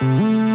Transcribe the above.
Mm-hmm.